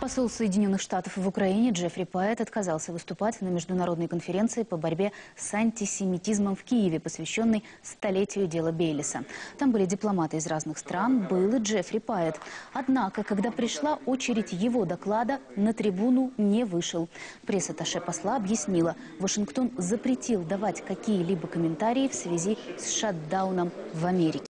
Посол Соединенных Штатов в Украине Джеффри Пайет отказался выступать на международной конференции по борьбе с антисемитизмом в Киеве, посвященной столетию дела Бейлиса. Там были дипломаты из разных стран, был и Джеффри Пайет. Однако, когда пришла очередь его доклада, на трибуну не вышел. Пресс-атташе посла объяснила, Вашингтон запретил давать какие-либо комментарии в связи с шатдауном в Америке.